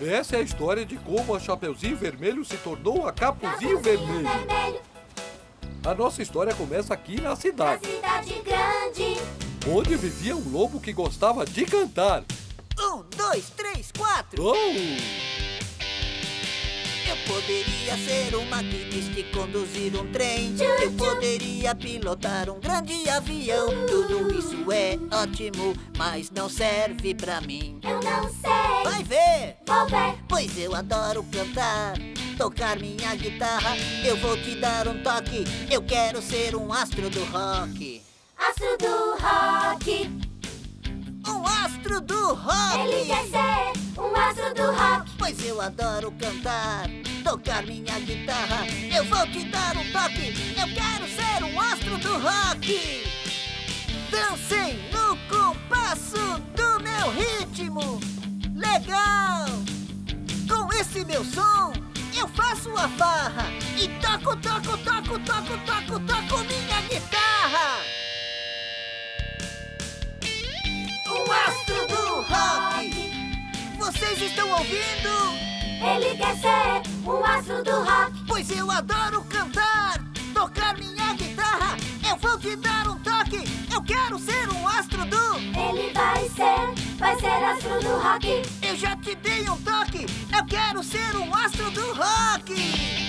Essa é a história de como a Chapeuzinho Vermelho se tornou a Capuzinho Vermelho. vermelho, A nossa história começa aqui na na cidade, cidade grande. onde vivia um lobo que gostava de cantar. Um, dois, três, quatro. Oh! Poderia ser um maquinista e conduzir um trem. Eu poderia pilotar um grande avião. Tudo isso é ótimo, mas não serve pra mim. Eu não sei, Vai ver! vou ver. Pois eu adoro cantar, tocar minha guitarra. Eu vou te dar um toque. Eu quero ser um astro do rock. Astro do rock, Um astro do rock! ele quer ser Pois eu adoro cantar, tocar minha guitarra. Eu vou te dar um toque. Eu quero ser um astro do rock. Dancem no compasso do meu ritmo. Legal! Com esse meu som, eu faço a farra e toco, toco, toco, toco, toco, Vocês estão ouvindo? Ele quer ser um astro do rock. Pois eu adoro cantar, tocar minha guitarra. Eu vou te dar um toque. Eu quero ser um astro do. Ele vai ser, vai ser astro do rock. Eu já te dei um toque. Eu quero ser um astro do rock.